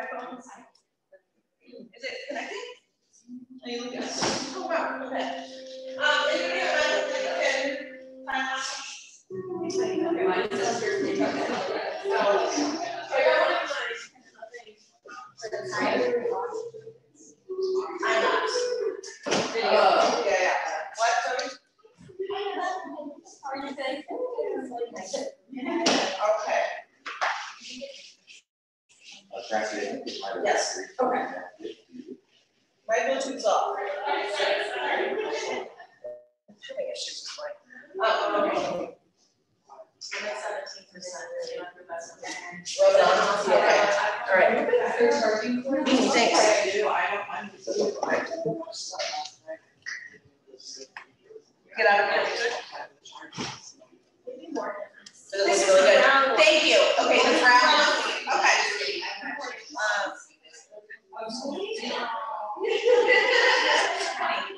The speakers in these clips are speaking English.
iPhone? Is it connecting? Are you? Oh, wow, okay. Um, anybody have lapse? Okay, mine. Okay. Video. Yeah. What, sorry? How are you doing? Okay. Yes, okay. My Bluetooth's off. Having issues with mine. Okay. Seventeen percent. Rub it on. Okay, all right. Thanks. Get out of here. This is really good. Thank you. Okay, the brown okay. Um,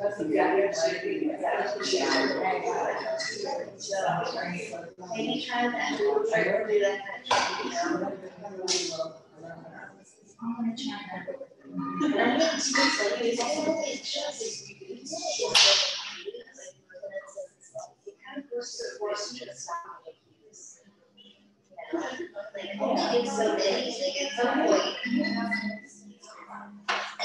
Maybe try that, to do that you. I'm gonna try that. I think it's just like, it's all, it's just, it's just. It kind of goes to force you to stop making this. You like, oh, it's so many, they get so like. Go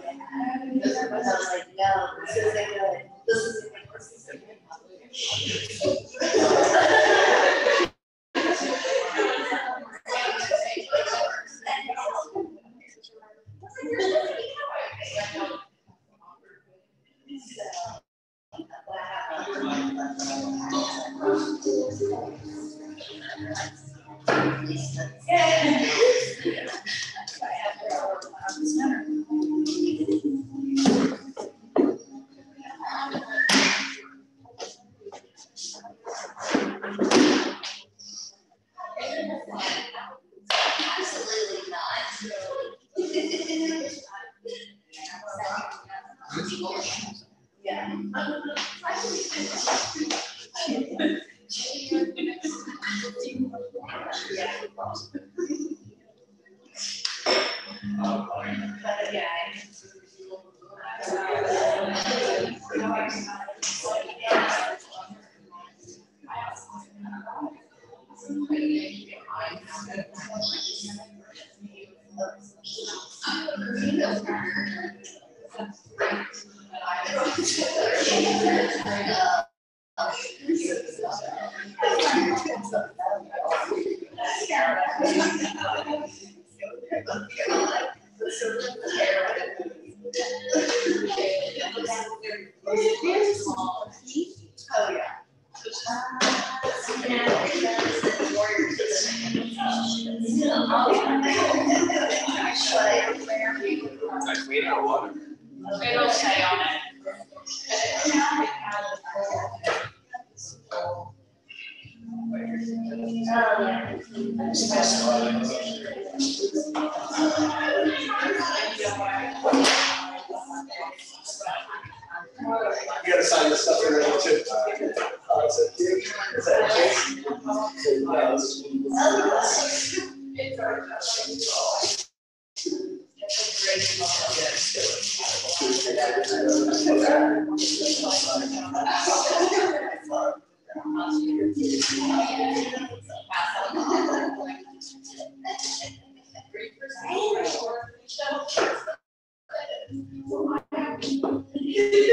This is my, no, this is good.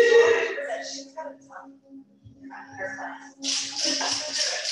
Thank you.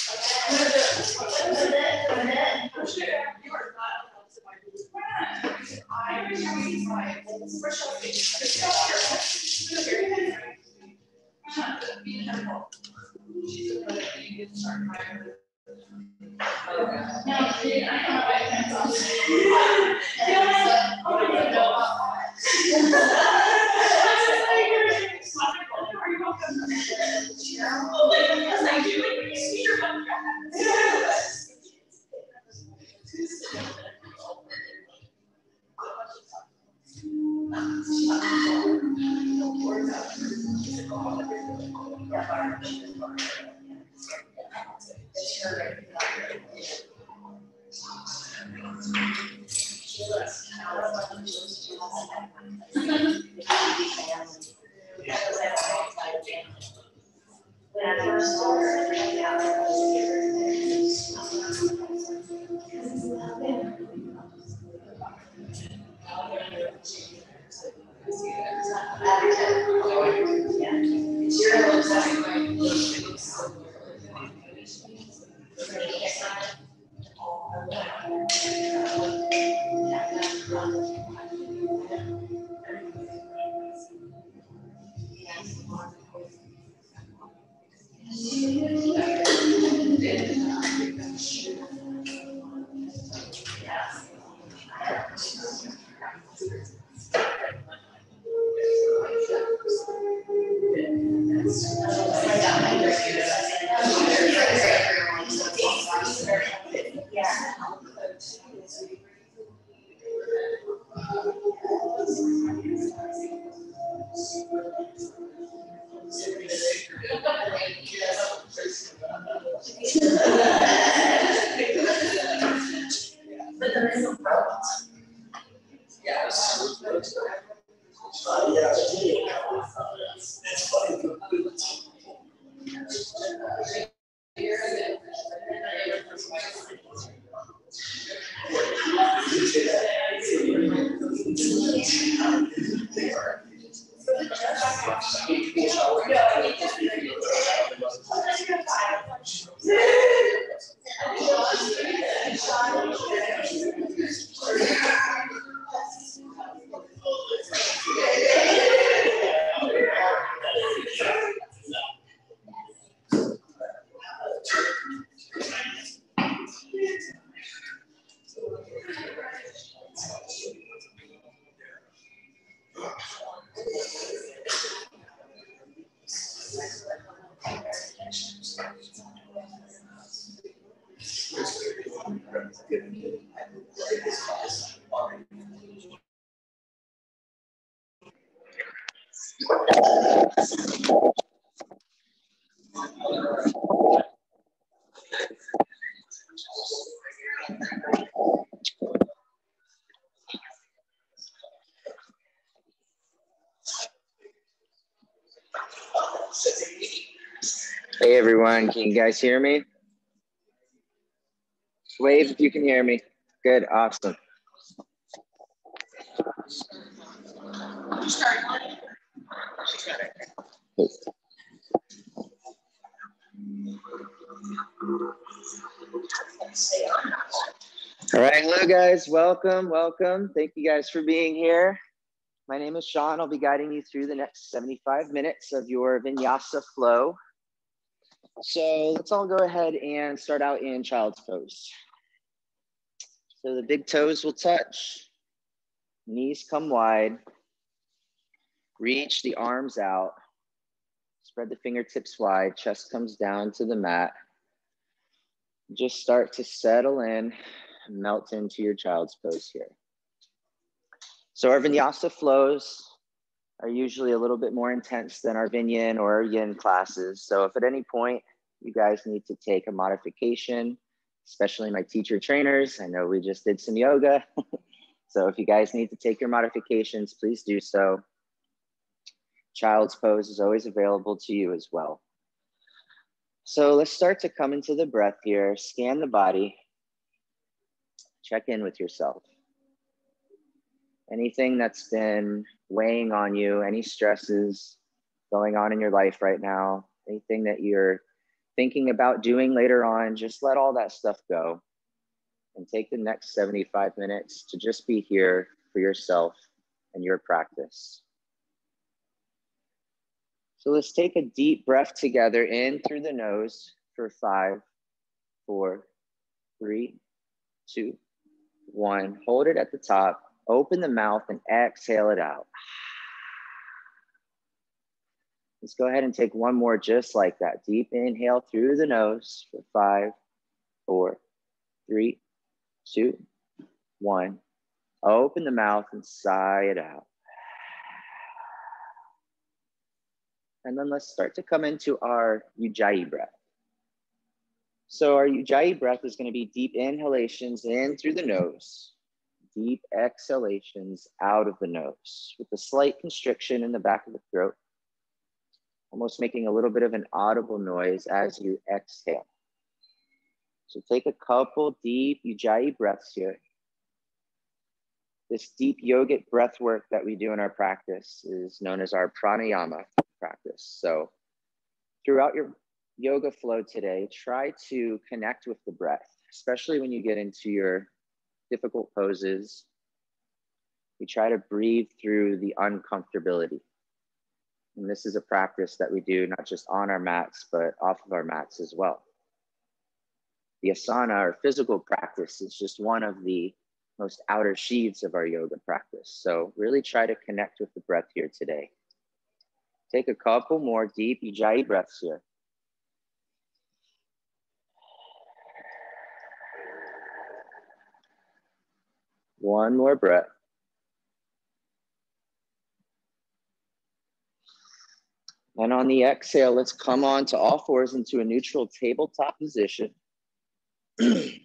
Can you guys hear me? Wave if you can hear me. Good, awesome. All right, hello guys, welcome, welcome. Thank you guys for being here. My name is Sean. I'll be guiding you through the next 75 minutes of your vinyasa flow. So let's all go ahead and start out in child's pose. So the big toes will touch, knees come wide, reach the arms out, spread the fingertips wide, chest comes down to the mat. Just start to settle in, melt into your child's pose here. So our vinyasa flows are usually a little bit more intense than our Vinyan or Yin classes. So if at any point you guys need to take a modification, especially my teacher trainers, I know we just did some yoga. so if you guys need to take your modifications, please do so. Child's pose is always available to you as well. So let's start to come into the breath here, scan the body, check in with yourself anything that's been weighing on you, any stresses going on in your life right now, anything that you're thinking about doing later on, just let all that stuff go and take the next 75 minutes to just be here for yourself and your practice. So let's take a deep breath together in through the nose for five, four, three, two, one. Hold it at the top Open the mouth and exhale it out. Let's go ahead and take one more just like that. Deep inhale through the nose for five, four, three, two, one. Open the mouth and sigh it out. And then let's start to come into our Ujjayi breath. So our Ujjayi breath is going to be deep inhalations in through the nose deep exhalations out of the nose with a slight constriction in the back of the throat, almost making a little bit of an audible noise as you exhale. So take a couple deep Ujjayi breaths here. This deep yogic breath work that we do in our practice is known as our pranayama practice. So throughout your yoga flow today, try to connect with the breath, especially when you get into your difficult poses. We try to breathe through the uncomfortability. And this is a practice that we do not just on our mats, but off of our mats as well. The asana or physical practice is just one of the most outer sheaths of our yoga practice. So really try to connect with the breath here today. Take a couple more deep ujjayi breaths here. One more breath. And on the exhale, let's come on to all fours into a neutral tabletop position. and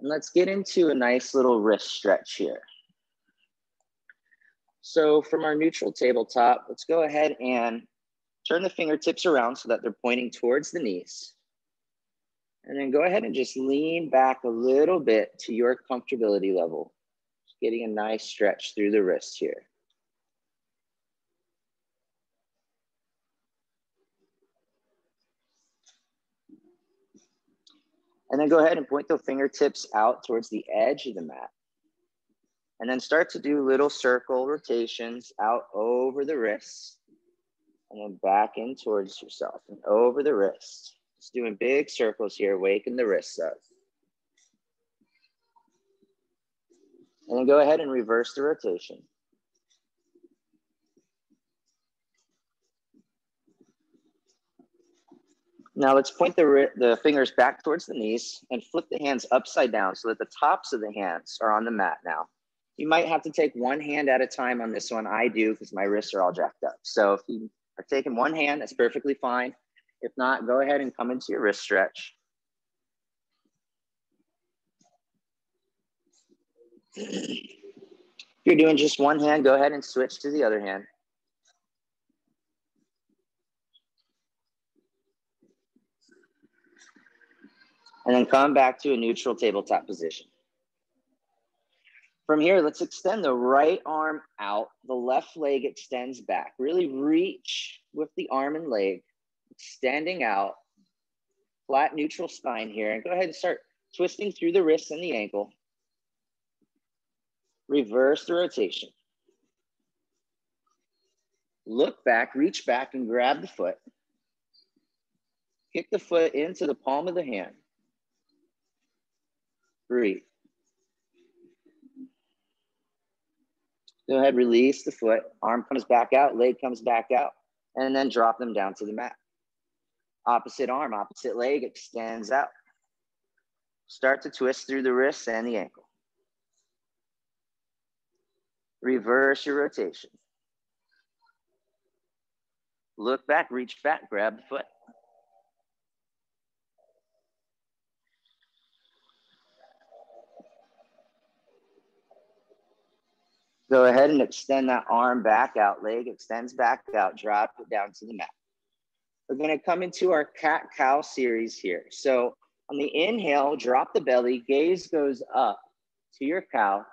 let's get into a nice little wrist stretch here. So from our neutral tabletop, let's go ahead and turn the fingertips around so that they're pointing towards the knees. And then go ahead and just lean back a little bit to your comfortability level. Just getting a nice stretch through the wrist here. And then go ahead and point the fingertips out towards the edge of the mat. And then start to do little circle rotations out over the wrists and then back in towards yourself and over the wrist. Just doing big circles here, waking the wrists up. And then go ahead and reverse the rotation. Now let's point the, the fingers back towards the knees and flip the hands upside down so that the tops of the hands are on the mat now. You might have to take one hand at a time on this one. I do because my wrists are all jacked up. So if you are taking one hand, that's perfectly fine. If not, go ahead and come into your wrist stretch. if you're doing just one hand, go ahead and switch to the other hand. And then come back to a neutral tabletop position. From here, let's extend the right arm out. The left leg extends back. Really reach with the arm and leg, extending out. Flat neutral spine here. And go ahead and start twisting through the wrist and the ankle. Reverse the rotation. Look back, reach back and grab the foot. Kick the foot into the palm of the hand. Breathe. Go ahead, release the foot. Arm comes back out, leg comes back out, and then drop them down to the mat. Opposite arm, opposite leg extends out. Start to twist through the wrists and the ankle. Reverse your rotation. Look back, reach back, grab the foot. Go ahead and extend that arm back out, leg extends back out, drop it down to the mat. We're gonna come into our cat cow series here. So on the inhale, drop the belly, gaze goes up to your cow.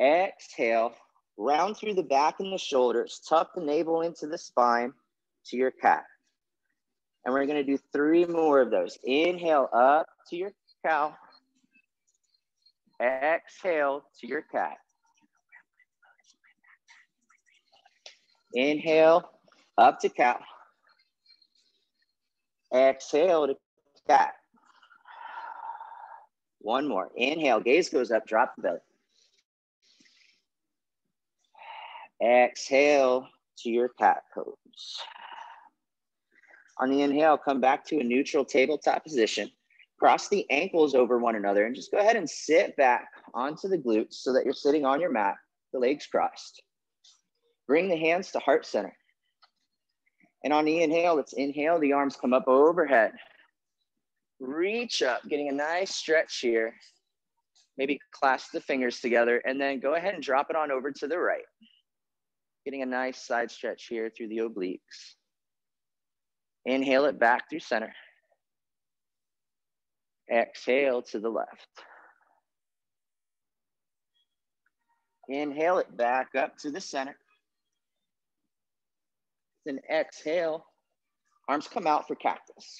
Exhale, round through the back and the shoulders, tuck the navel into the spine to your cat. And we're gonna do three more of those. Inhale up to your cow. Exhale to your cat. Inhale, up to cow. Exhale to cat. One more. Inhale, gaze goes up, drop the belly. Exhale to your cat pose. On the inhale, come back to a neutral tabletop position. Cross the ankles over one another and just go ahead and sit back onto the glutes so that you're sitting on your mat, the legs crossed. Bring the hands to heart center. And on the inhale, let's inhale, the arms come up overhead. Reach up, getting a nice stretch here. Maybe clasp the fingers together and then go ahead and drop it on over to the right. Getting a nice side stretch here through the obliques. Inhale it back through center. Exhale to the left. Inhale it back up to the center. Then exhale, arms come out for cactus.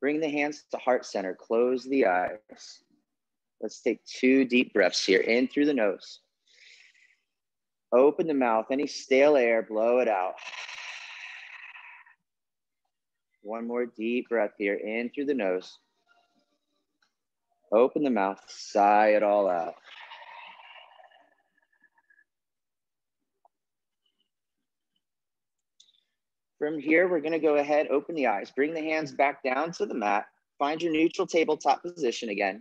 Bring the hands to heart center, close the eyes. Let's take two deep breaths here, in through the nose. Open the mouth, any stale air, blow it out. One more deep breath here, in through the nose. Open the mouth, sigh it all out. From here, we're gonna go ahead, open the eyes, bring the hands back down to the mat, find your neutral tabletop position again.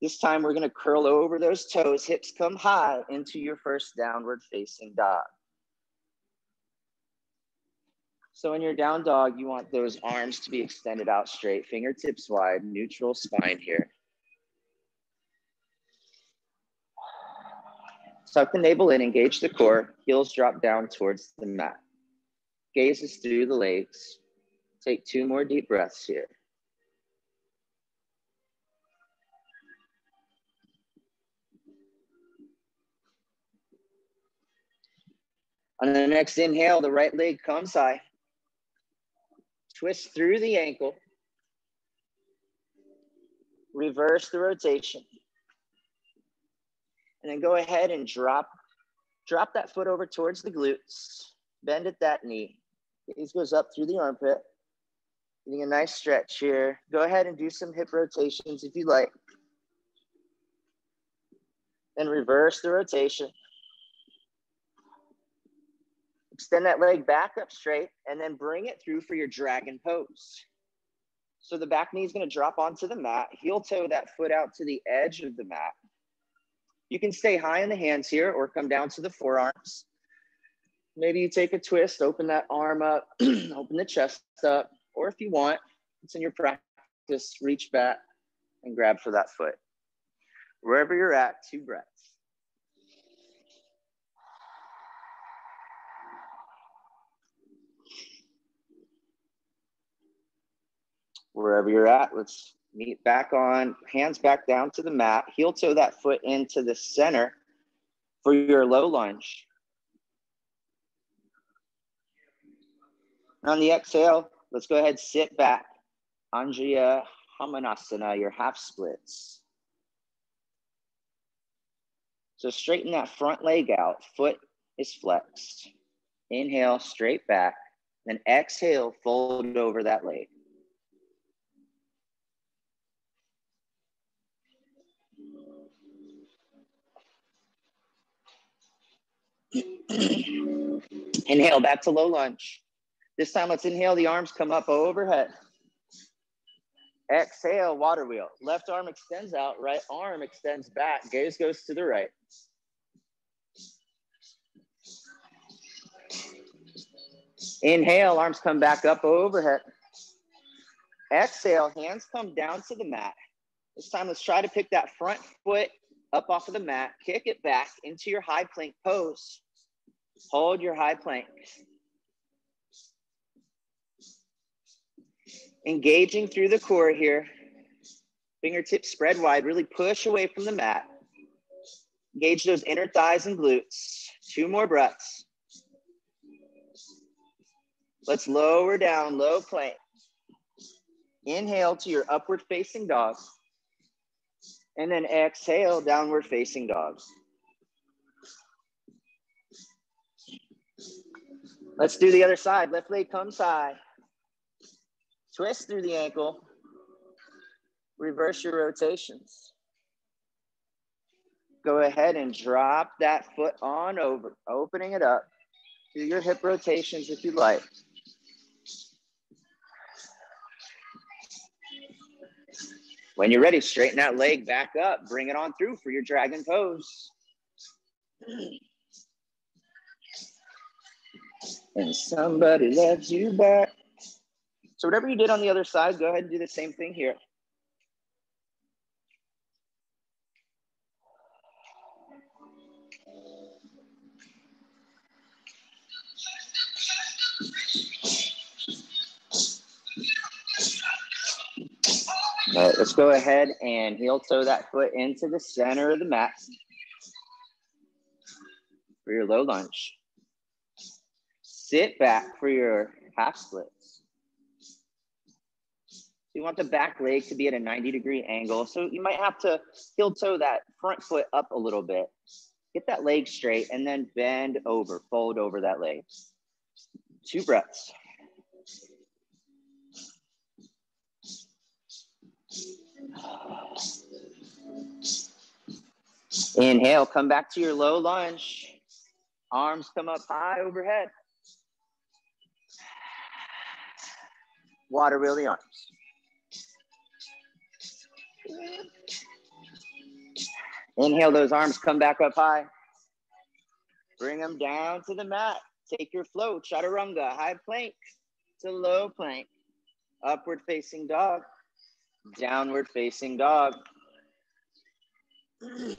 This time we're gonna curl over those toes, hips come high into your first downward facing dog. So in your down dog, you want those arms to be extended out straight, fingertips wide, neutral spine here. Tuck the navel in, engage the core, heels drop down towards the mat. Gazes through the legs. Take two more deep breaths here. On the next inhale, the right leg comes high. Twist through the ankle. Reverse the rotation. And then go ahead and drop, drop that foot over towards the glutes. Bend at that knee. Gaze goes up through the armpit. Getting a nice stretch here. Go ahead and do some hip rotations if you like. Then reverse the rotation. Extend that leg back up straight and then bring it through for your dragon pose. So the back knee is gonna drop onto the mat, heel toe that foot out to the edge of the mat. You can stay high in the hands here or come down to the forearms. Maybe you take a twist, open that arm up, open the chest up, or if you want, it's in your practice, reach back and grab for that foot. Wherever you're at, two breaths. wherever you're at. Let's meet back on, hands back down to the mat, heel toe that foot into the center for your low lunge. On the exhale, let's go ahead, sit back. Anjaya Hanumanasana, your half splits. So straighten that front leg out, foot is flexed. Inhale, straight back. Then exhale, fold over that leg. inhale back to low lunge. This time, let's inhale, the arms come up overhead. Exhale, water wheel. Left arm extends out, right arm extends back. Gaze goes to the right. Inhale, arms come back up overhead. Exhale, hands come down to the mat. This time, let's try to pick that front foot up off of the mat, kick it back into your high plank pose. Hold your high plank. Engaging through the core here. Fingertips spread wide, really push away from the mat. Engage those inner thighs and glutes. Two more breaths. Let's lower down, low plank. Inhale to your upward facing dog. And then exhale, downward facing dog. Let's do the other side. Left leg comes high. Twist through the ankle. Reverse your rotations. Go ahead and drop that foot on over, opening it up. Do your hip rotations if you like. When you're ready, straighten that leg back up. Bring it on through for your dragon pose. and somebody loves you back. So whatever you did on the other side, go ahead and do the same thing here. All right, let's go ahead and heel toe that foot into the center of the mat for your low lunge. Sit back for your half splits. You want the back leg to be at a 90 degree angle. So you might have to heel toe that front foot up a little bit. Get that leg straight and then bend over, fold over that leg. Two breaths. Inhale, come back to your low lunge. Arms come up high overhead. Water wheel the arms. Inhale, those arms come back up high. Bring them down to the mat. Take your flow, chaturanga, high plank to low plank. Upward facing dog, downward facing dog. Let's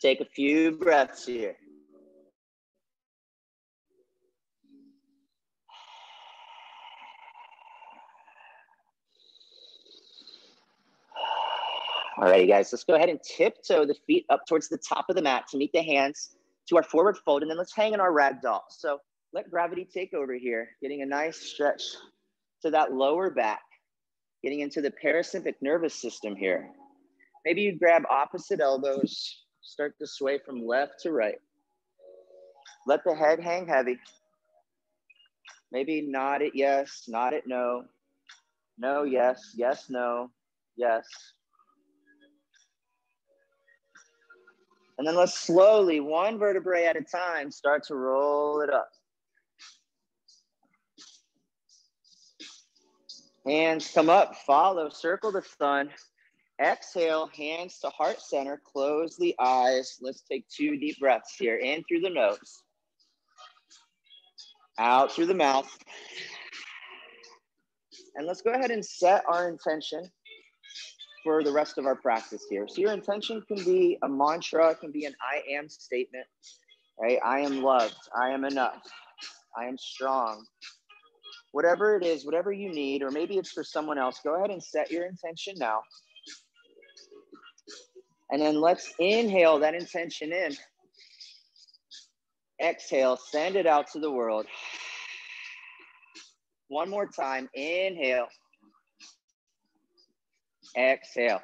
take a few breaths here. All right, guys, let's go ahead and tiptoe the feet up towards the top of the mat to meet the hands to our forward fold, and then let's hang in our rag doll. So let gravity take over here, getting a nice stretch to that lower back, getting into the parasympathetic nervous system here. Maybe you grab opposite elbows, start to sway from left to right. Let the head hang heavy. Maybe nod it yes, nod it no. No, yes, yes, no, yes. And then let's slowly, one vertebrae at a time, start to roll it up. Hands come up, follow, circle the sun. Exhale, hands to heart center, close the eyes. Let's take two deep breaths here. In through the nose, out through the mouth. And let's go ahead and set our intention for the rest of our practice here. So your intention can be a mantra, it can be an I am statement, right? I am loved, I am enough, I am strong. Whatever it is, whatever you need, or maybe it's for someone else, go ahead and set your intention now. And then let's inhale that intention in. Exhale, send it out to the world. One more time, inhale. Exhale.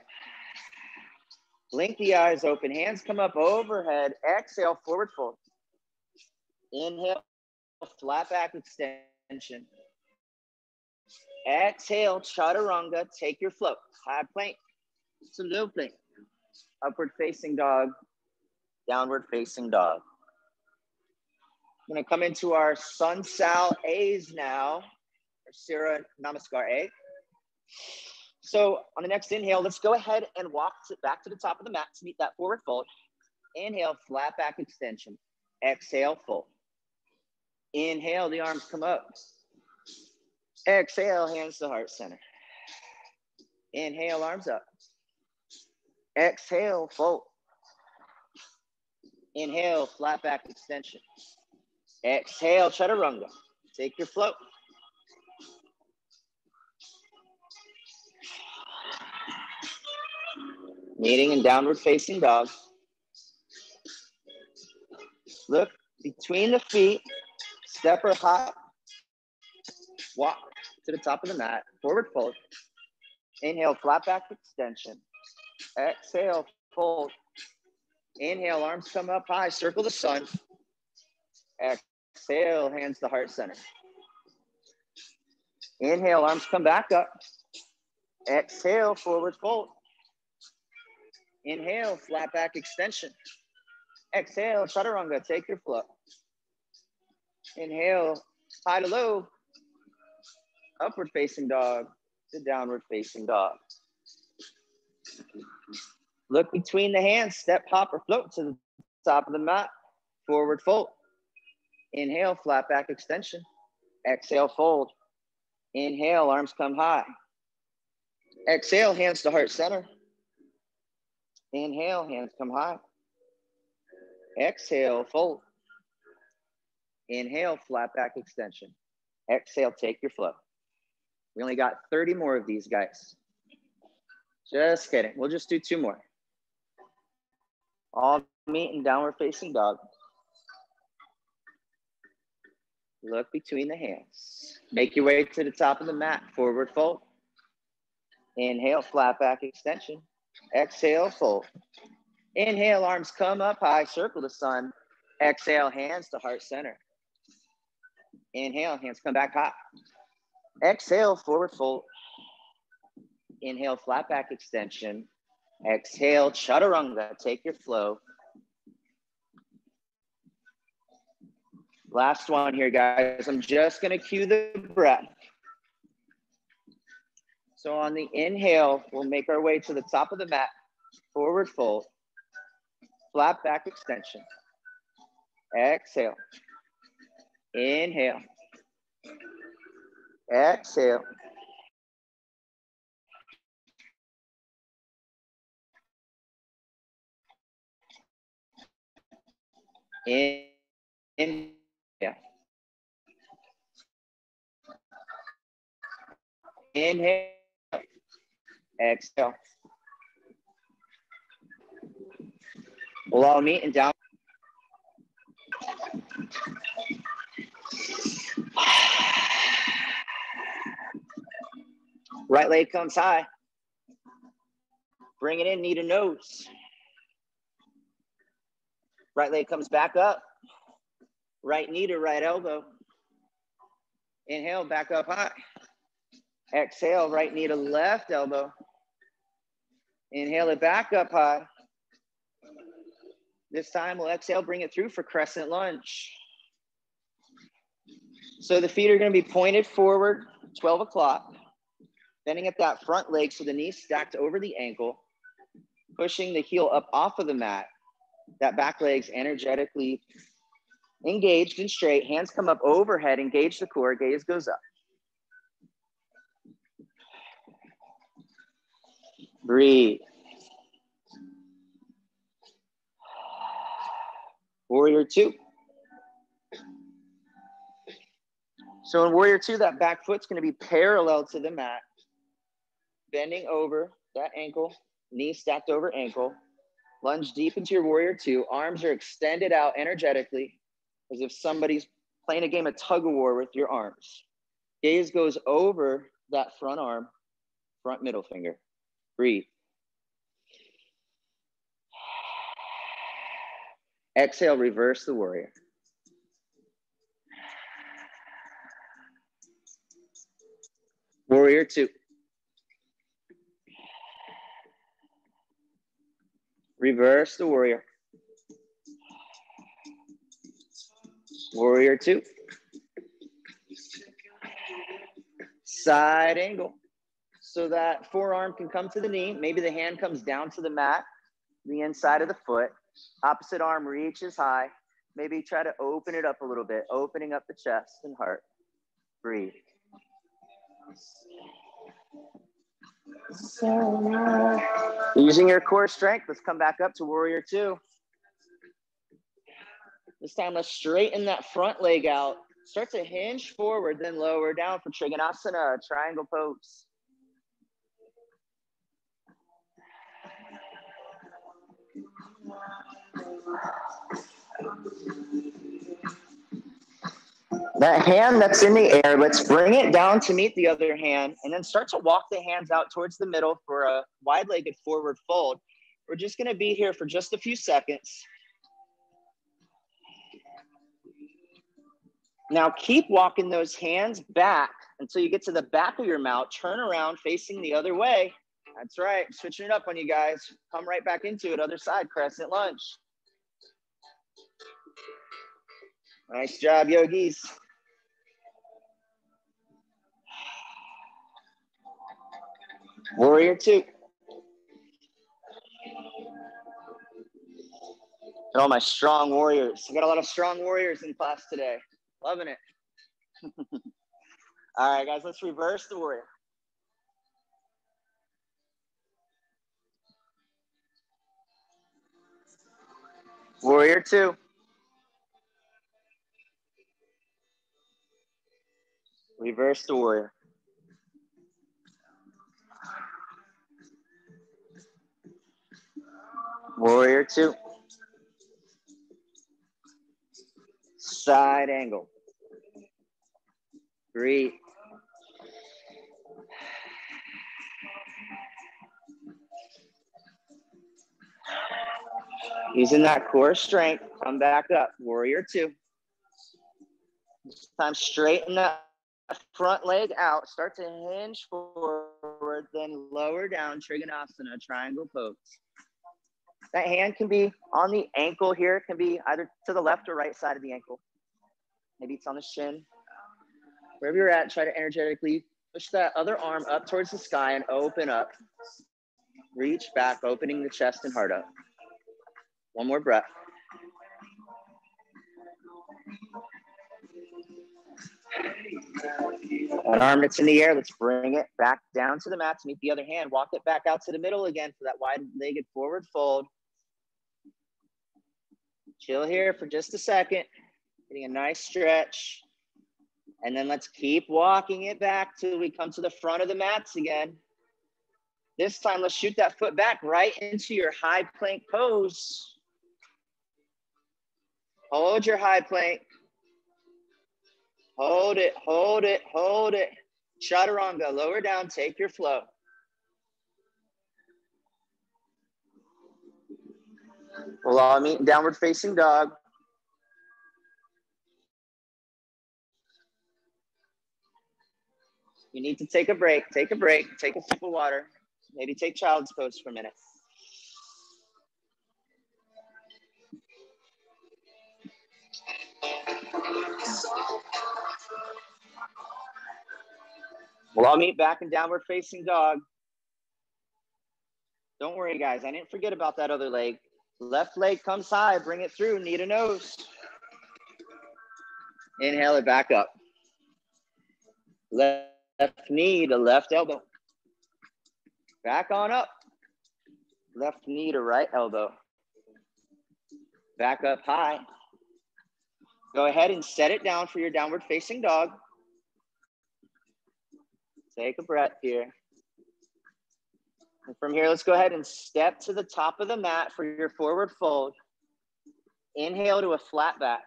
Blink the eyes open, hands come up overhead. Exhale, forward fold. Inhale, flat back extension. Exhale, chaturanga, take your float. High plank to low plank. Upward facing dog, downward facing dog. I'm gonna come into our Sun Sal A's now, Surya Namaskar A. So on the next inhale, let's go ahead and walk to, back to the top of the mat to meet that forward fold. Inhale, flat back extension. Exhale, fold. Inhale, the arms come up. Exhale, hands to heart center. Inhale, arms up. Exhale, fold. Inhale, flat back extension. Exhale, chaturanga. Take your float. Meeting in downward facing dog. Look between the feet, step or hop, walk to the top of the mat, forward fold. Inhale, flat back extension. Exhale, fold. Inhale, arms come up high, circle the sun. Exhale, hands to heart center. Inhale, arms come back up. Exhale, forward fold. Inhale, flat back extension. Exhale, chaturanga, take your flow. Inhale, high to low. Upward facing dog to downward facing dog. Look between the hands, step, hop, or float to the top of the mat. Forward fold. Inhale, flat back extension. Exhale, fold. Inhale, arms come high. Exhale, hands to heart center. Inhale, hands come high. Exhale, fold. Inhale, flat back extension. Exhale, take your flow. We only got 30 more of these guys. Just kidding. We'll just do two more. All meet in downward facing dog. Look between the hands. Make your way to the top of the mat. Forward fold. Inhale, flat back extension. Exhale, fold. Inhale, arms come up high, circle the sun. Exhale, hands to heart center. Inhale, hands come back high. Exhale, forward fold. Inhale, flat back extension. Exhale, chaturanga, take your flow. Last one here, guys. I'm just gonna cue the breath. So on the inhale, we'll make our way to the top of the mat, forward fold, flat back extension. Exhale. Inhale. Exhale. In, in yeah. Inhale. Exhale. We'll all meet and down. Right leg comes high. Bring it in, knee to nose. Right leg comes back up. Right knee to right elbow. Inhale, back up high. Exhale, right knee to left elbow. Inhale it back up high. This time we'll exhale, bring it through for crescent lunge. So the feet are gonna be pointed forward, 12 o'clock, bending at that front leg so the knee stacked over the ankle, pushing the heel up off of the mat. That back leg's energetically engaged and straight. Hands come up overhead, engage the core, gaze goes up. Breathe. Warrior two. So in warrior two, that back foot's gonna be parallel to the mat, bending over that ankle, knee stacked over ankle. Lunge deep into your warrior two. Arms are extended out energetically as if somebody's playing a game of tug of war with your arms. Gaze goes over that front arm, front middle finger. Breathe. Exhale, reverse the warrior. Warrior two. Reverse the warrior. Warrior two. Side angle. So that forearm can come to the knee. Maybe the hand comes down to the mat, the inside of the foot. Opposite arm reaches high. Maybe try to open it up a little bit, opening up the chest and heart. Breathe. Using your core strength, let's come back up to warrior two. This time, let's straighten that front leg out. Start to hinge forward, then lower down for Trikonasana, triangle pose. That hand that's in the air, let's bring it down to meet the other hand and then start to walk the hands out towards the middle for a wide legged forward fold. We're just gonna be here for just a few seconds. Now keep walking those hands back until you get to the back of your mount. Turn around facing the other way. That's right, switching it up on you guys. Come right back into it, other side, crescent lunge. Nice job, yogis. Warrior two. And all my strong warriors. I got a lot of strong warriors in class today. Loving it. all right, guys, let's reverse the warrior. Warrior two. Reverse the warrior. Warrior two. Side angle. Breathe. Using that core strength, come back up, warrior two. This time straighten that front leg out, start to hinge forward, then lower down, Trikonasana, triangle pose. That hand can be on the ankle here, can be either to the left or right side of the ankle. Maybe it's on the shin. Wherever you're at, try to energetically push that other arm up towards the sky and open up. Reach back, opening the chest and heart up. One more breath. One arm that's in the air, let's bring it back down to the mat to meet the other hand. Walk it back out to the middle again for that wide-legged forward fold. Chill here for just a second, getting a nice stretch. And then let's keep walking it back till we come to the front of the mats again. This time, let's shoot that foot back right into your high plank pose. Hold your high plank. Hold it, hold it, hold it. Chaturanga, lower down, take your flow. Allow me downward facing dog. You need to take a break, take a break, take a sip of water, maybe take child's pose for a minute. Well, I'll meet back in downward facing dog. Don't worry, guys. I didn't forget about that other leg. Left leg comes high, bring it through, knee to nose. Inhale it back up. Left knee to left elbow. Back on up. Left knee to right elbow. Back up high. Go ahead and set it down for your downward facing dog. Take a breath here. And from here, let's go ahead and step to the top of the mat for your forward fold. Inhale to a flat back.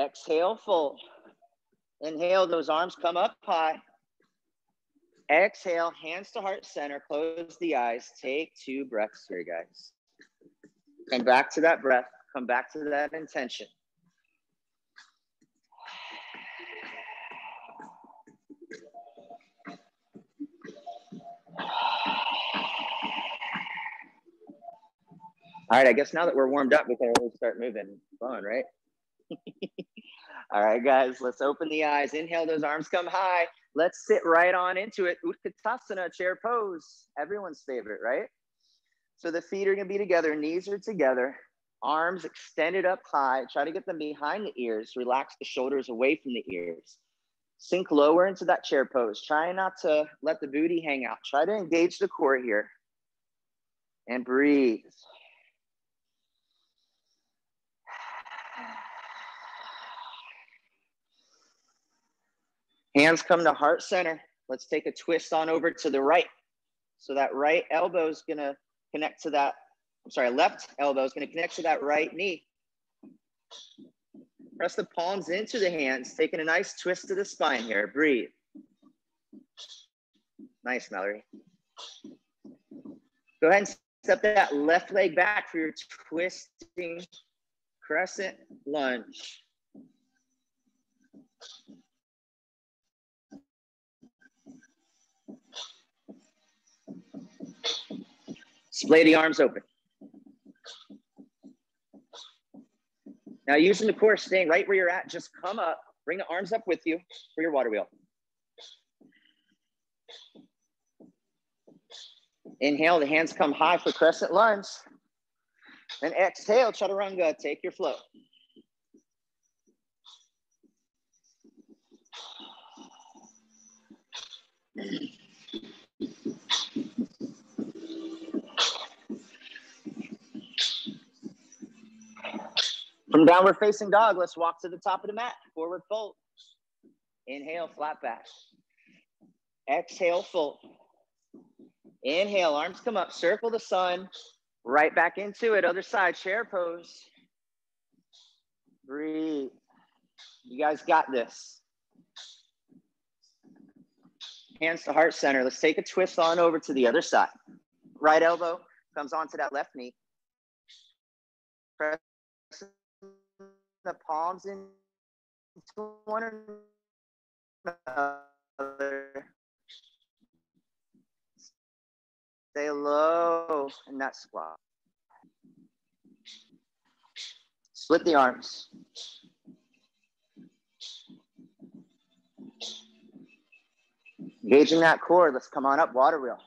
Exhale, fold. Inhale, those arms come up high. Exhale, hands to heart center, close the eyes. Take two breaths here, guys. Come back to that breath, come back to that intention. All right, I guess now that we're warmed up, we can really start moving. Fun, right? All right, guys, let's open the eyes. Inhale, those arms come high. Let's sit right on into it. Utkatasana, chair pose. Everyone's favorite, right? So the feet are gonna be together, knees are together, arms extended up high. Try to get them behind the ears. Relax the shoulders away from the ears. Sink lower into that chair pose. Try not to let the booty hang out. Try to engage the core here. And breathe. Hands come to heart center. Let's take a twist on over to the right. So that right elbow is gonna connect to that, I'm sorry, left elbow is gonna connect to that right knee. Press the palms into the hands, taking a nice twist to the spine here. Breathe. Nice, Mallory. Go ahead and step that left leg back for your twisting crescent lunge. Splay the arms open. Now using the core, staying right where you're at, just come up, bring the arms up with you for your water wheel. Inhale, the hands come high for crescent lunge. And exhale, chaturanga, take your flow. From downward facing dog, let's walk to the top of the mat, forward fold. Inhale, flat back. Exhale, fold. Inhale, arms come up, circle the sun, right back into it, other side, chair pose. Breathe. You guys got this. Hands to heart center. Let's take a twist on over to the other side. Right elbow comes onto that left knee. Press the palms into one another. Stay low in that squat. Split the arms. Engaging that core. Let's come on up, water wheel.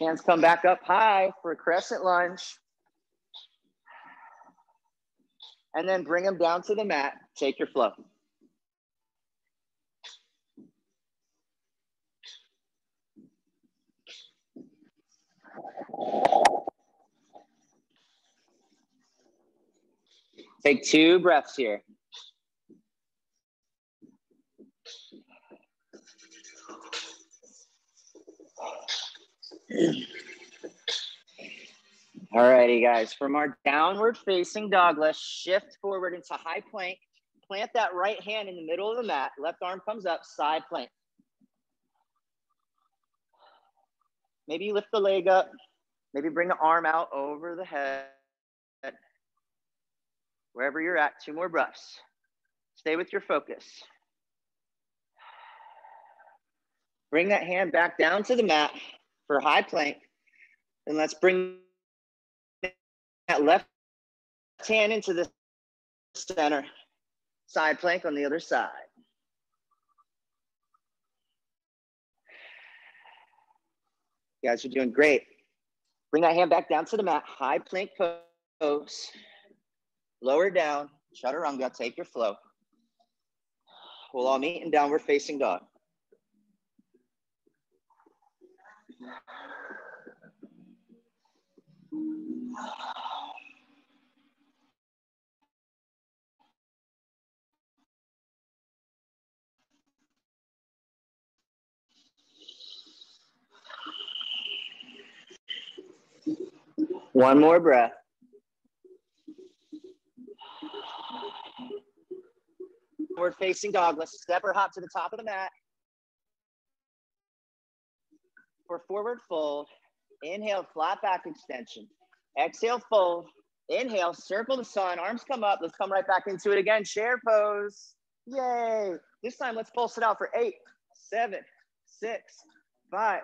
Hands come back up high for a crescent lunge. And then bring them down to the mat. Take your flow. Take two breaths here. All righty, guys. From our downward facing dog, let's shift forward into high plank. Plant that right hand in the middle of the mat. Left arm comes up, side plank. Maybe you lift the leg up. Maybe bring the arm out over the head. Wherever you're at, two more breaths. Stay with your focus. Bring that hand back down to the mat for high plank. And let's bring that left hand into the center. Side plank on the other side. You guys are doing great. Bring that hand back down to the mat. High plank pose. Lower down. Chaturanga. Take your flow. We'll all meet in downward facing dog. One more breath. Forward facing dog. Let's step or hop to the top of the mat. For forward fold, inhale, flat back extension. Exhale, fold. Inhale, circle the sun. Arms come up. Let's come right back into it again. Chair pose. Yay. This time, let's pulse it out for eight, seven, six, five,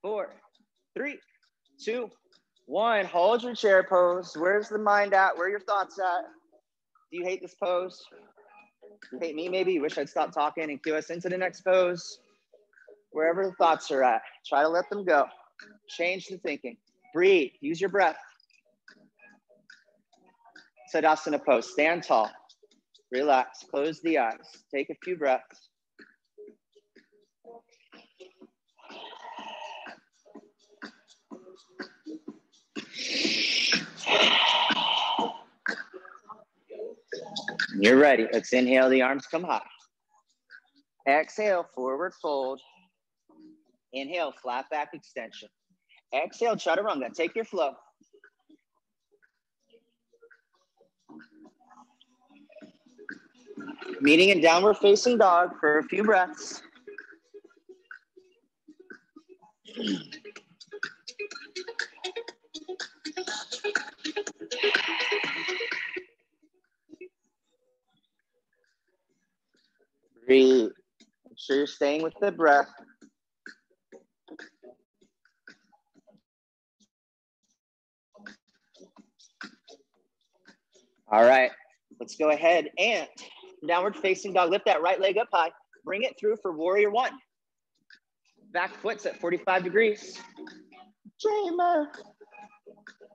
four, three, two, one. Hold your chair pose. Where's the mind at? Where are your thoughts at? Do you hate this pose? You hate me maybe? You wish I'd stop talking and cue us into the next pose? Wherever the thoughts are at, try to let them go. Change the thinking. Breathe. Use your breath. Tadasana pose. Stand tall. Relax. Close the eyes. Take a few breaths. You're ready. Let's inhale. The arms come high. Exhale. Forward fold. Inhale. Flat back extension. Exhale. Chaturanga. Take your flow. Meeting in downward facing dog for a few breaths. Breathe. Make sure you're staying with the breath. All right, let's go ahead and downward facing dog. Lift that right leg up high. Bring it through for warrior one. Back foot's at 45 degrees. Dreamer.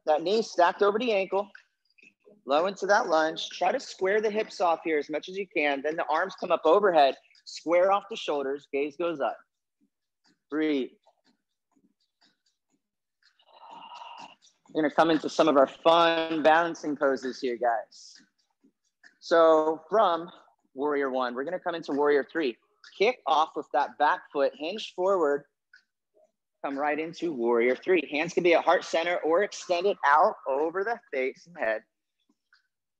That knee stacked over the ankle. Low into that lunge. Try to square the hips off here as much as you can. Then the arms come up overhead. Square off the shoulders. Gaze goes up. Breathe. We're gonna come into some of our fun balancing poses here, guys. So from warrior one, we're gonna come into warrior three. Kick off with that back foot, hinge forward, come right into warrior three. Hands can be at heart center or extended out over the face and head.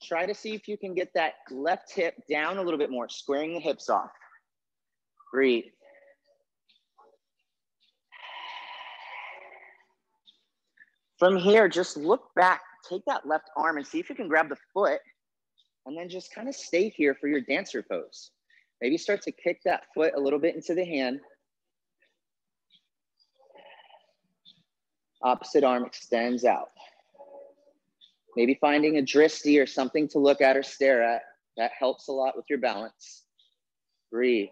Try to see if you can get that left hip down a little bit more, squaring the hips off. Breathe. From here, just look back, take that left arm and see if you can grab the foot and then just kind of stay here for your dancer pose. Maybe start to kick that foot a little bit into the hand. Opposite arm extends out. Maybe finding a dristi or something to look at or stare at. That helps a lot with your balance. Breathe.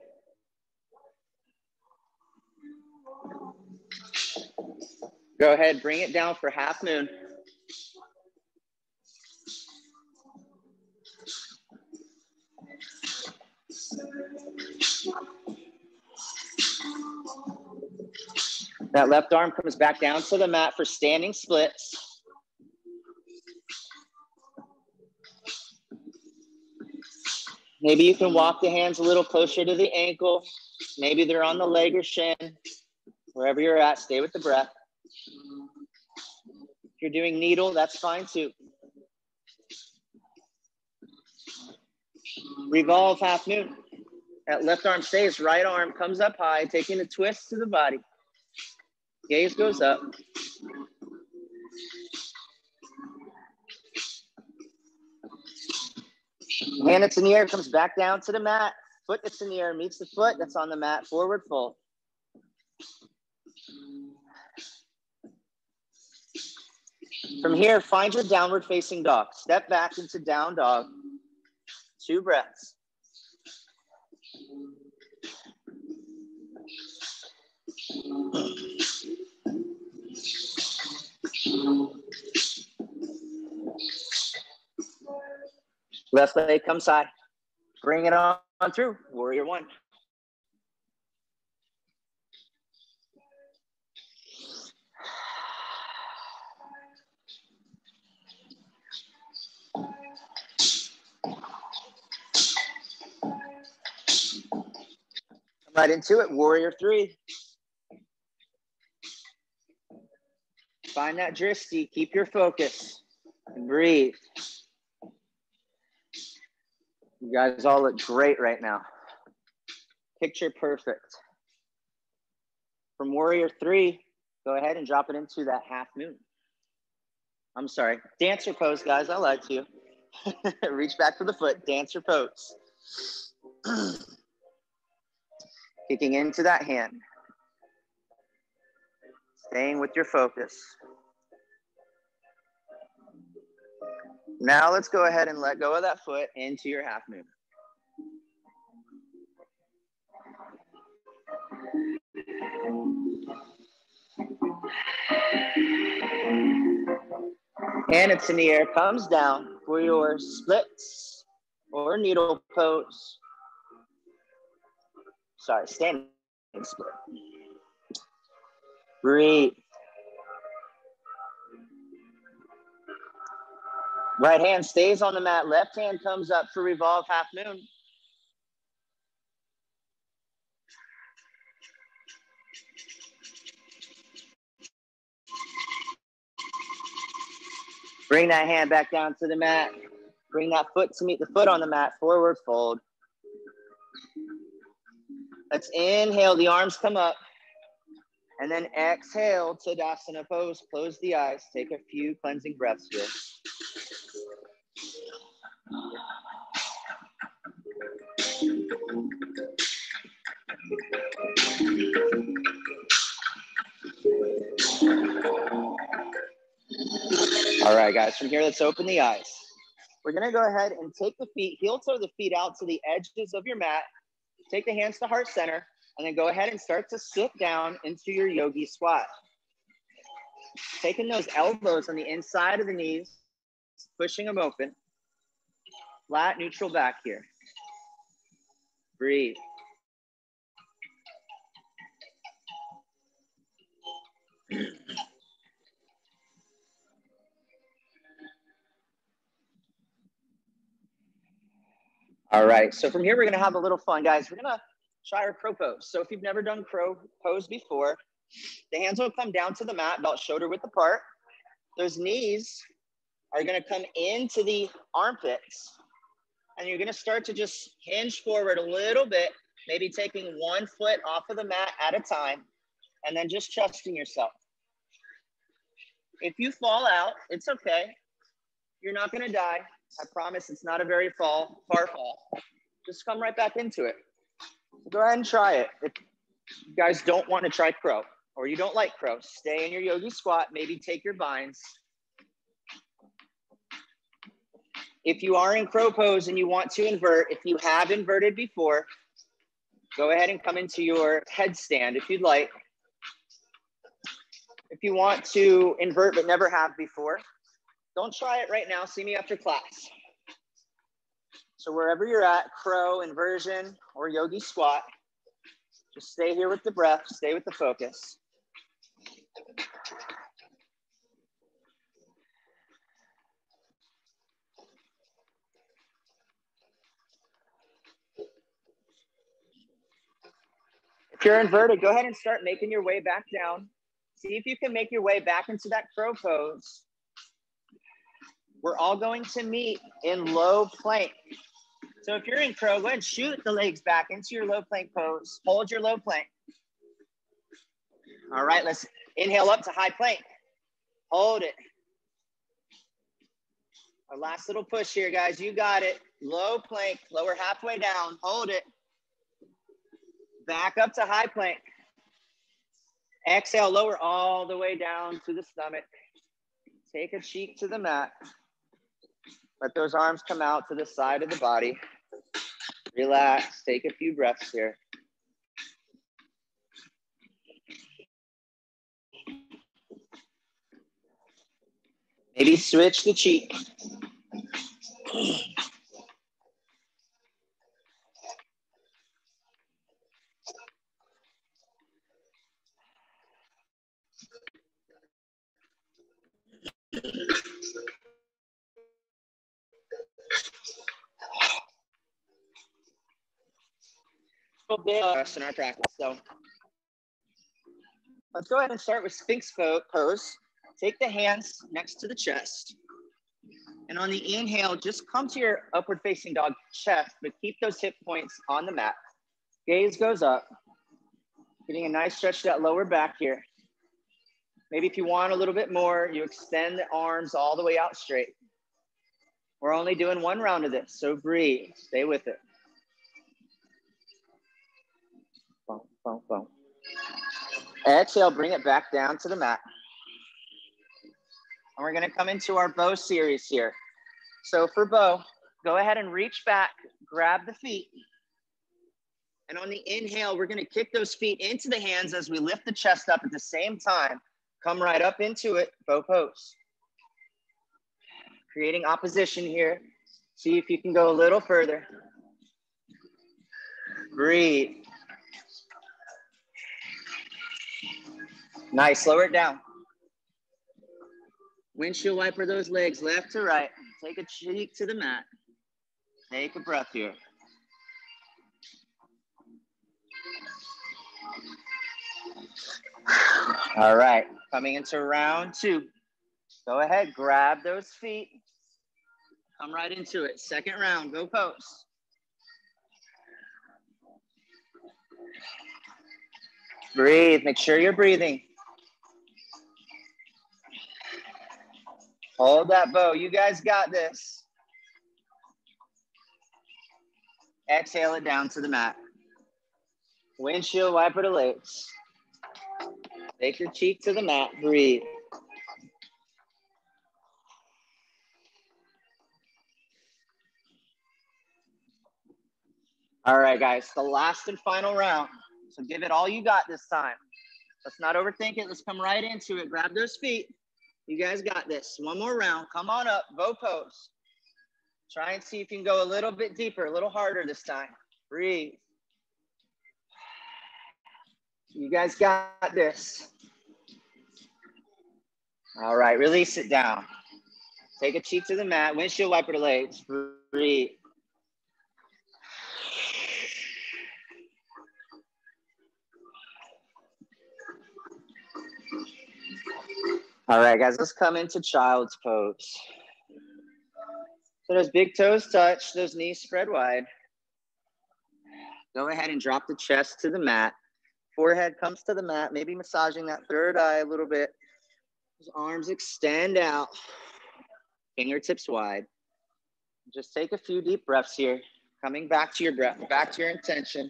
Go ahead, bring it down for half moon. That left arm comes back down to the mat for standing splits. Maybe you can walk the hands a little closer to the ankle. Maybe they're on the leg or shin. Wherever you're at, stay with the breath. If you're doing needle, that's fine too. Revolve half moon. That left arm stays, right arm comes up high, taking a twist to the body. Gaze goes up. Hand that's in the air comes back down to the mat. Foot that's in the air meets the foot that's on the mat. Forward fold. From here, find your downward facing dog. Step back into down dog. Two breaths. Left leg comes high. Bring it on, on through. Warrior one. Right into it. Warrior three. Find that dristi. Keep your focus and breathe. You guys all look great right now. Picture perfect. From warrior three, go ahead and drop it into that half moon. I'm sorry, dancer pose, guys. I lied to you. Reach back for the foot, dancer pose. Kicking into that hand. Staying with your focus. Now let's go ahead and let go of that foot into your half moon. And it's in the air, comes down for your splits or needle pose. Sorry, standing split. Breathe. Right hand stays on the mat. Left hand comes up for revolve half moon. Bring that hand back down to the mat. Bring that foot to meet the foot on the mat. Forward fold. Let's inhale. The arms come up. And then exhale, Tadasana pose. Close the eyes. Take a few cleansing breaths here. All right, guys, from here, let's open the eyes. We're gonna go ahead and take the feet, heel toe the feet out to the edges of your mat. Take the hands to heart center, and then go ahead and start to sit down into your yogi squat. Taking those elbows on the inside of the knees, pushing them open. Flat, neutral back here. Breathe. All right, so from here, we're gonna have a little fun, guys. We're gonna try our crow pose. So if you've never done crow pose before, the hands will come down to the mat, about shoulder width apart. Those knees are gonna come into the armpits and you're gonna start to just hinge forward a little bit, maybe taking one foot off of the mat at a time, and then just trusting yourself. If you fall out, it's okay. You're not gonna die. I promise it's not a very fall, far fall. Just come right back into it. Go ahead and try it. If you guys don't want to try crow or you don't like crow, stay in your yogi squat, maybe take your binds. If you are in crow pose and you want to invert, if you have inverted before, go ahead and come into your headstand if you'd like. If you want to invert but never have before, don't try it right now. See me after class. So wherever you're at, crow, inversion, or yogi squat, just stay here with the breath, stay with the focus. If you're inverted, go ahead and start making your way back down. See if you can make your way back into that crow pose. We're all going to meet in low plank. So if you're in crow, go ahead and shoot the legs back into your low plank pose. Hold your low plank. All right, let's inhale up to high plank. Hold it. Our last little push here, guys. You got it. Low plank, lower halfway down. Hold it. Back up to high plank. Exhale, lower all the way down to the stomach. Take a cheek to the mat. Let those arms come out to the side of the body. Relax, take a few breaths here. Maybe switch the cheek. Bit in our practice. So let's go ahead and start with Sphinx pose. Take the hands next to the chest. And on the inhale, just come to your upward facing dog chest, but keep those hip points on the mat. Gaze goes up, getting a nice stretch to that lower back here. Maybe if you want a little bit more, you extend the arms all the way out straight. We're only doing one round of this, so breathe, stay with it. Boom, boom. Exhale, bring it back down to the mat. And we're gonna come into our bow series here. So for bow, go ahead and reach back, grab the feet. And on the inhale, we're gonna kick those feet into the hands as we lift the chest up at the same time. Come right up into it, bow pose. Creating opposition here. See if you can go a little further. Breathe. Nice, lower it down. Windshield wiper those legs left to right. Take a cheek to the mat. Take a breath here. All right, coming into round two. Go ahead, grab those feet. Come right into it. Second round, go post. Breathe, make sure you're breathing. Hold that bow. You guys got this. Exhale it down to the mat. Windshield wiper the legs. Take your cheek to the mat. Breathe. All right, guys, the last and final round. So give it all you got this time. Let's not overthink it. Let's come right into it. Grab those feet. You guys got this. One more round. Come on up. Bow pose. Try and see if you can go a little bit deeper, a little harder this time. Breathe. You guys got this. All right, release it down. Take a cheek to the mat. Windshield wiper the legs. Breathe. All right, guys, let's come into child's pose. So those big toes touch, those knees spread wide. Go ahead and drop the chest to the mat. Forehead comes to the mat, maybe massaging that third eye a little bit. Those arms extend out, fingertips wide. Just take a few deep breaths here, coming back to your breath, back to your intention.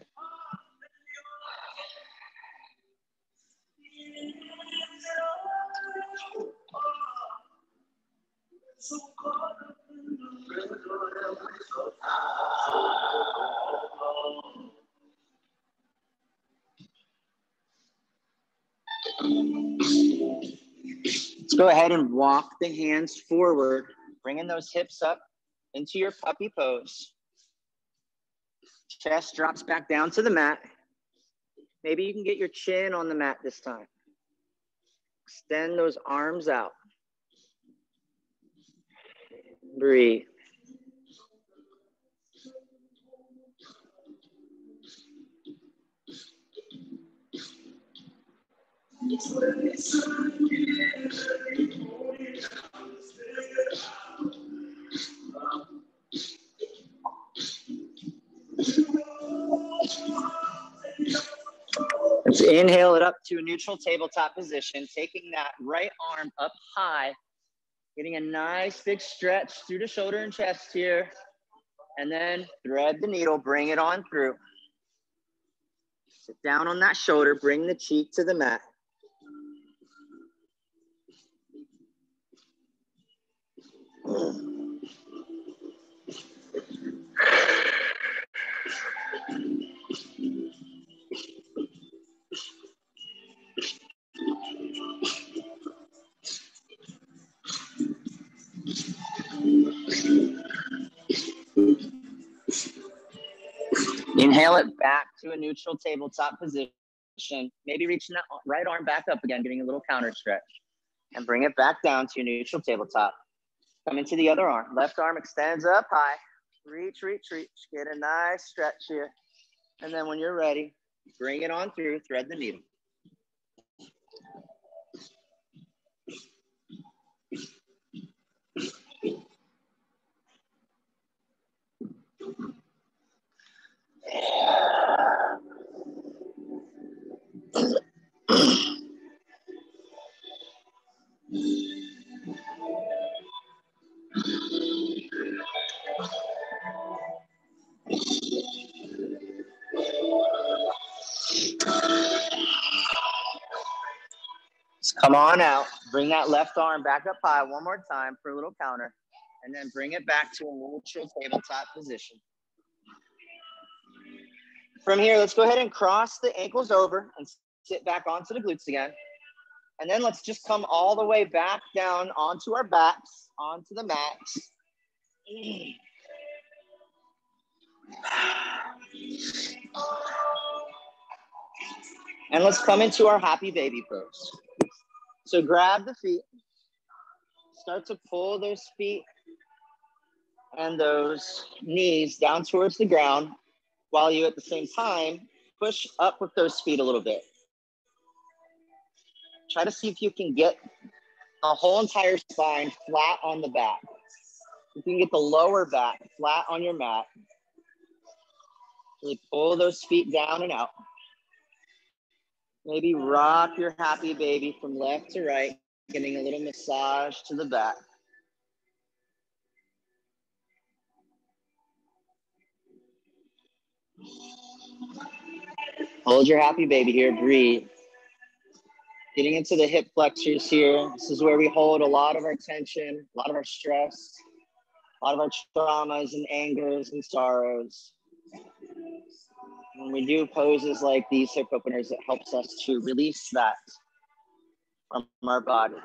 Let's go ahead and walk the hands forward, bringing those hips up into your puppy pose. Chest drops back down to the mat. Maybe you can get your chin on the mat this time. Extend those arms out. Breathe. Let's inhale it up to a neutral tabletop position, taking that right arm up high, getting a nice big stretch through the shoulder and chest here. And then thread the needle, bring it on through. Sit down on that shoulder, bring the cheek to the mat. Inhale it back to a neutral tabletop position. Maybe reaching that right arm back up again, getting a little counter stretch. And bring it back down to your neutral tabletop. Come into the other arm. Left arm extends up high. Reach, reach, reach. Get a nice stretch here. And then when you're ready, bring it on through, thread the needle. Come on out. Bring that left arm back up high one more time for a little counter. And then bring it back to a neutral tabletop position. From here, let's go ahead and cross the ankles over and sit back onto the glutes again. And then let's just come all the way back down onto our backs, onto the mats. And let's come into our happy baby pose. So grab the feet, start to pull those feet and those knees down towards the ground while you at the same time push up with those feet a little bit. Try to see if you can get a whole entire spine flat on the back. If you can get the lower back flat on your mat, really pull those feet down and out. Maybe rock your happy baby from left to right, getting a little massage to the back. Hold your happy baby here, breathe. Getting into the hip flexors here. This is where we hold a lot of our tension, a lot of our stress, a lot of our traumas and angers and sorrows. When we do poses like these hip openers, it helps us to release that from our bodies.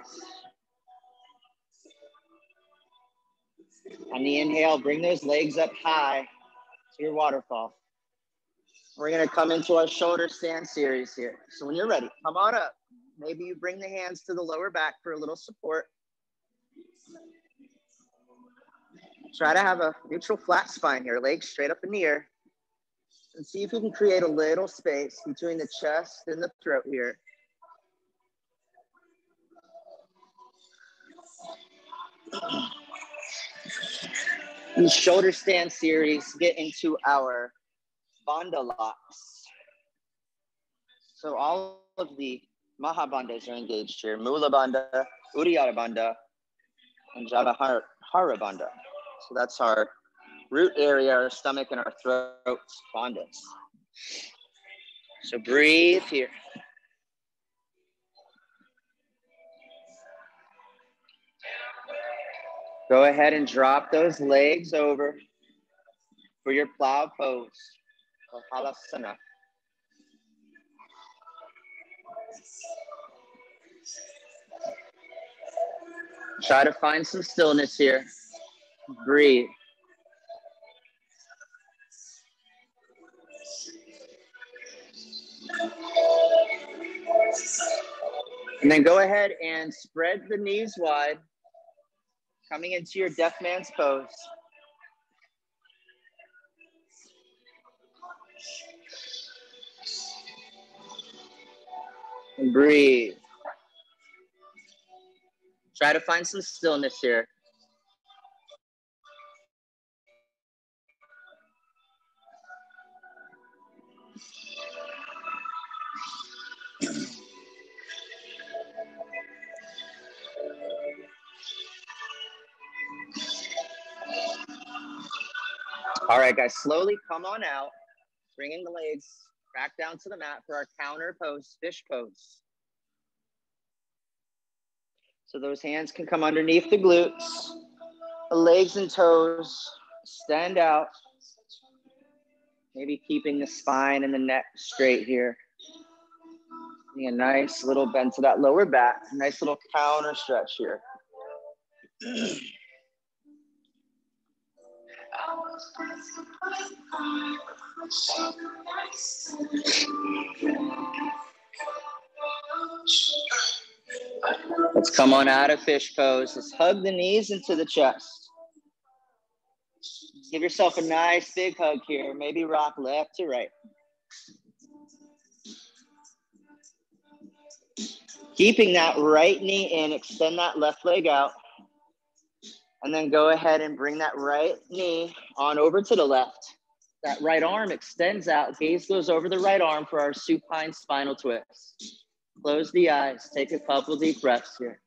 On the inhale, bring those legs up high to your waterfall. We're gonna come into our shoulder stand series here. So when you're ready, come on up. Maybe you bring the hands to the lower back for a little support. Try to have a neutral flat spine here, legs straight up in the air. And see if you can create a little space between the chest and the throat here. These shoulder stand series get into our bandha locks. So all of the Mahabandhas are engaged here. Mula Bandha, Uddiyana Bandha, and Jalandhara Bandha. So that's our root area, our stomach and our throat bandhas. So breathe here. Go ahead and drop those legs over for your plow pose halasana. Try to find some stillness here. Breathe. And then go ahead and spread the knees wide, coming into your deaf man's pose. Breathe. Try to find some stillness here. All right, guys, slowly come on out, bringing the legs back down to the mat for our counter pose, fish pose. So those hands can come underneath the glutes, the legs and toes stand out. Maybe keeping the spine and the neck straight here. a nice little bend to that lower back, nice little counter stretch here. Let's come on out of fish pose. Let's hug the knees into the chest. Give yourself a nice big hug here. Maybe rock left to right. Keeping that right knee in, extend that left leg out. And then go ahead and bring that right knee on over to the left. That right arm extends out, gaze goes over the right arm for our supine spinal twist. Close the eyes, take a couple deep breaths here.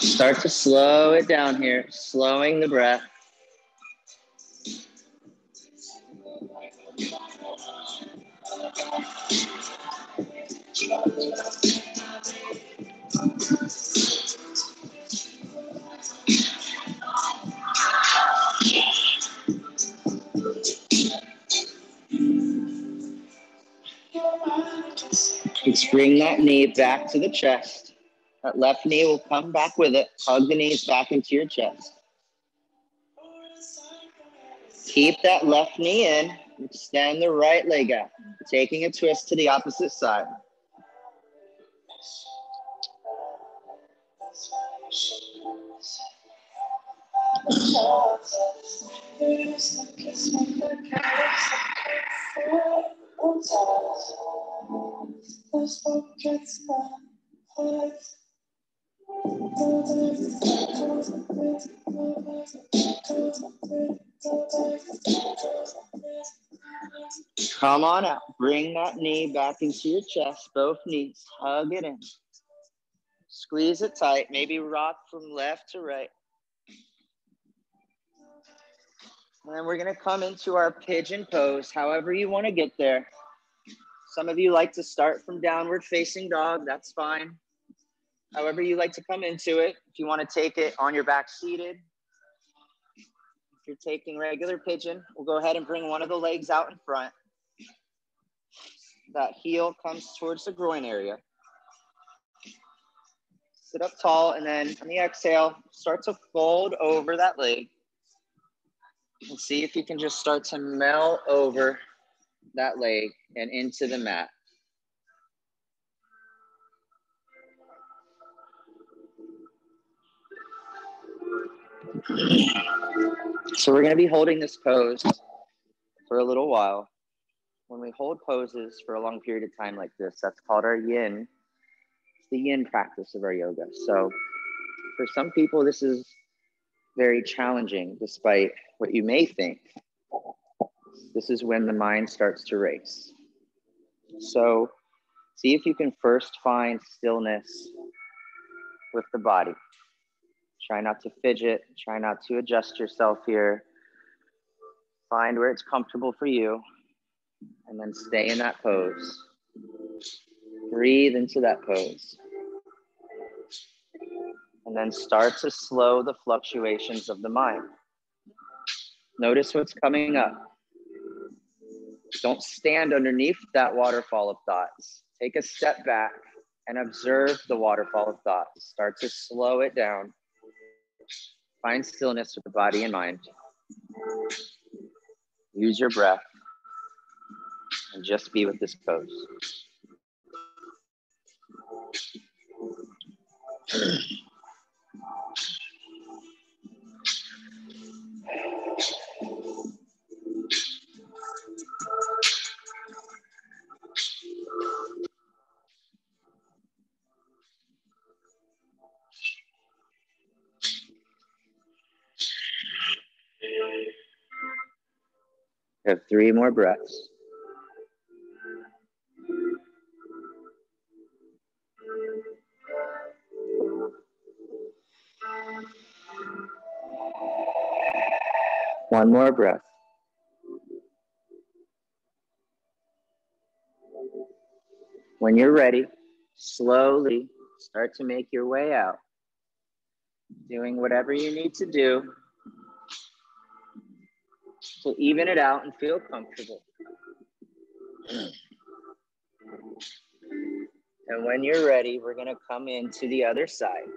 Start to slow it down here, slowing the breath. Let's bring that knee back to the chest. That left knee will come back with it. Hug the knees back into your chest. Keep that left knee in. Extend the right leg out. Taking a twist to the opposite side. Come on out. Bring that knee back into your chest, both knees. Hug it in. Squeeze it tight. Maybe rock from left to right. And then we're going to come into our pigeon pose, however you want to get there. Some of you like to start from downward facing dog. That's fine. However you like to come into it. If you want to take it on your back seated, if you're taking regular pigeon, we'll go ahead and bring one of the legs out in front. That heel comes towards the groin area. Sit up tall and then on the exhale, start to fold over that leg. And see if you can just start to melt over that leg and into the mat. So we're going to be holding this pose for a little while. When we hold poses for a long period of time like this, that's called our yin. The yin practice of our yoga. So for some people, this is very challenging despite what you may think. This is when the mind starts to race. So see if you can first find stillness with the body. Try not to fidget, try not to adjust yourself here. Find where it's comfortable for you and then stay in that pose. Breathe into that pose. And then start to slow the fluctuations of the mind. Notice what's coming up. Don't stand underneath that waterfall of thoughts. Take a step back and observe the waterfall of thoughts. Start to slow it down. Find stillness with the body and mind. Use your breath and just be with this pose. Have three more breaths. One more breath. When you're ready, slowly start to make your way out, doing whatever you need to do to even it out and feel comfortable. And when you're ready, we're going to come into the other side.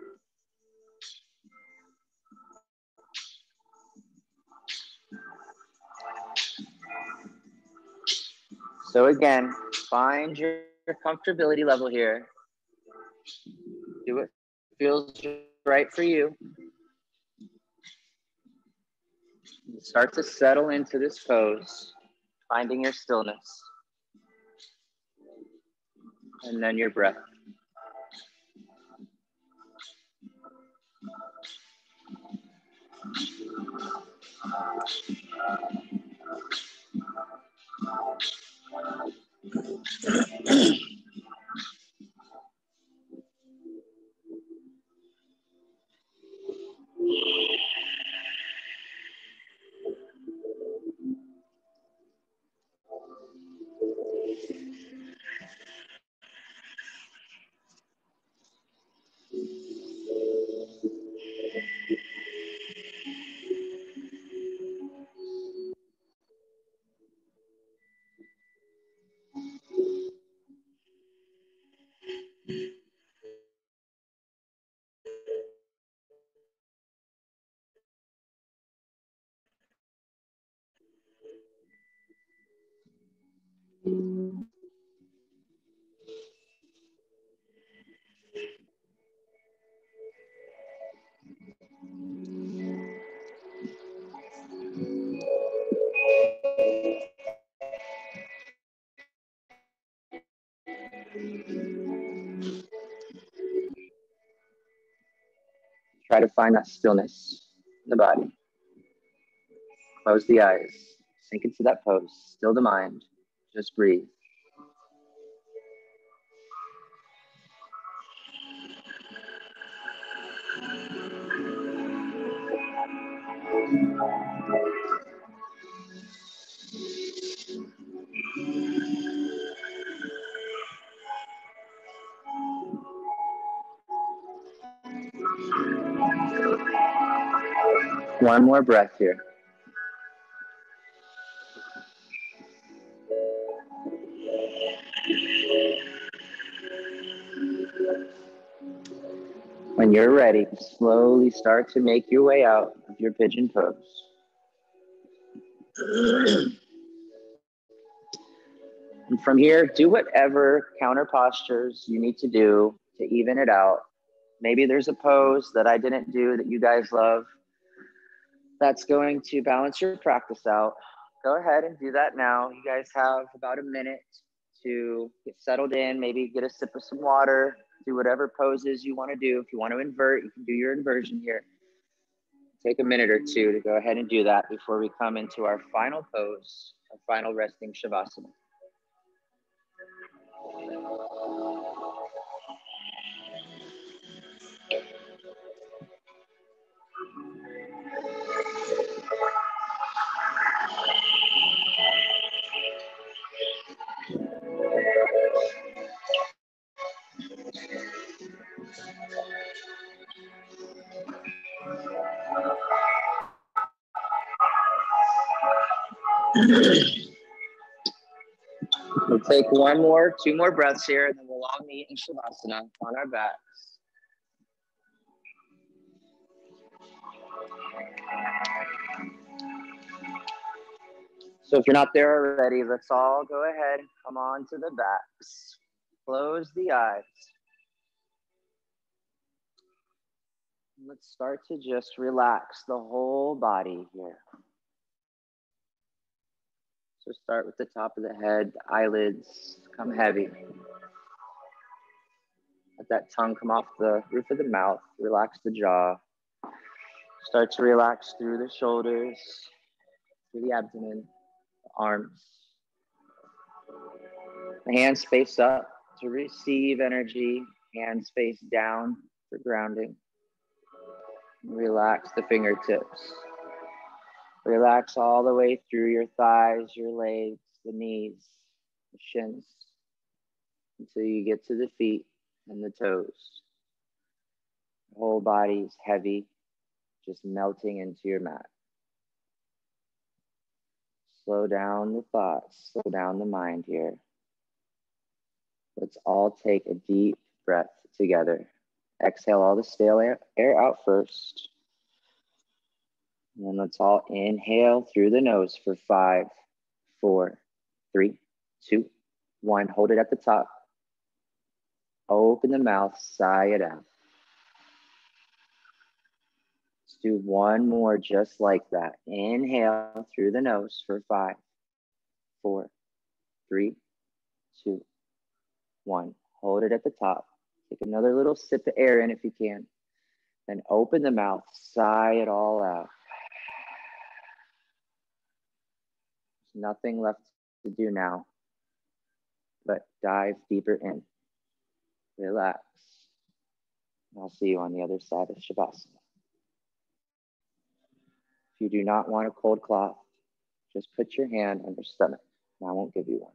So again, find your comfortability level here. Do what feels right for you. Start to settle into this pose, finding your stillness. And then your breath. Yeah. Try to find that stillness in the body. Close the eyes, sink into that pose, still the mind, just breathe. One more breath here. When you're ready, slowly start to make your way out of your pigeon pose. and from here, do whatever counter postures you need to do to even it out. Maybe there's a pose that I didn't do that you guys love that's going to balance your practice out. Go ahead and do that now. You guys have about a minute to get settled in, maybe get a sip of some water, Do whatever poses you want to do. If you want to invert, you can do your inversion here. Take a minute or two to go ahead and do that before we come into our final pose, our final resting Shavasana. We'll take one more, two more breaths here, and then we'll all knee in Shavasana on our backs. So if you're not there already, let's all go ahead and come on to the backs. Close the eyes. Let's start to just relax the whole body here. So start with the top of the head, the eyelids come heavy. Let that tongue come off the roof of the mouth, relax the jaw. Start to relax through the shoulders, through the abdomen, the arms. The hands face up to receive energy, hands face down for grounding. Relax the fingertips. Relax all the way through your thighs, your legs, the knees, the shins, until you get to the feet and the toes. The whole body is heavy, just melting into your mat. Slow down the thoughts, slow down the mind here. Let's all take a deep breath together. Exhale all the stale air, air out first. And let's all inhale through the nose for five, four, three, two, one. Hold it at the top. Open the mouth, sigh it out. Let's do one more just like that. Inhale through the nose for five, four, three, two, one. Hold it at the top. Take another little sip of air in if you can. Then open the mouth, sigh it all out. There's nothing left to do now, but dive deeper in. Relax. I'll see you on the other side of Shavasana. If you do not want a cold cloth, just put your hand on your stomach, and I won't give you one.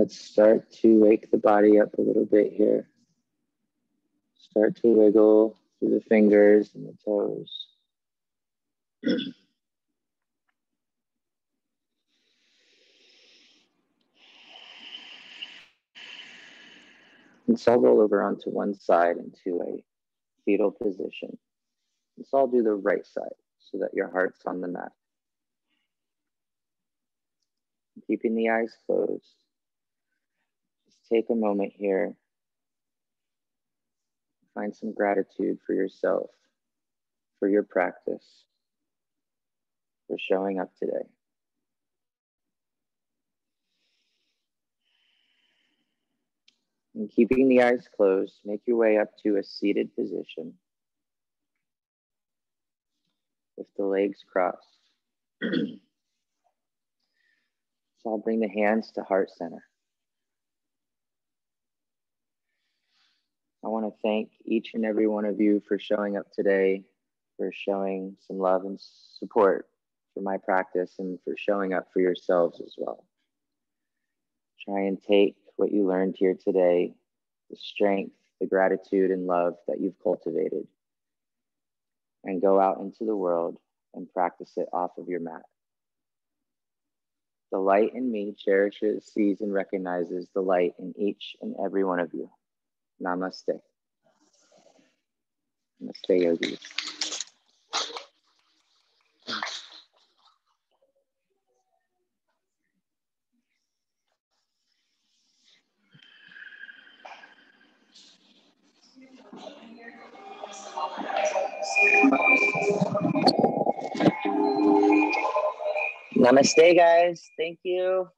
Let's start to wake the body up a little bit here. Start to wiggle through the fingers and the toes. Let's all roll over onto one side into a fetal position. Let's all do the right side so that your heart's on the mat. Keeping the eyes closed. Take a moment here. Find some gratitude for yourself, for your practice, for showing up today. And keeping the eyes closed, make your way up to a seated position with the legs crossed. so I'll bring the hands to heart center. Want to thank each and every one of you for showing up today, for showing some love and support for my practice, and for showing up for yourselves as well. Try and take what you learned here today, the strength, the gratitude, and love that you've cultivated, and go out into the world and practice it off of your mat. The light in me cherishes, sees, and recognizes the light in each and every one of you. Namaste. Namaste. Namaste, guys. Thank you.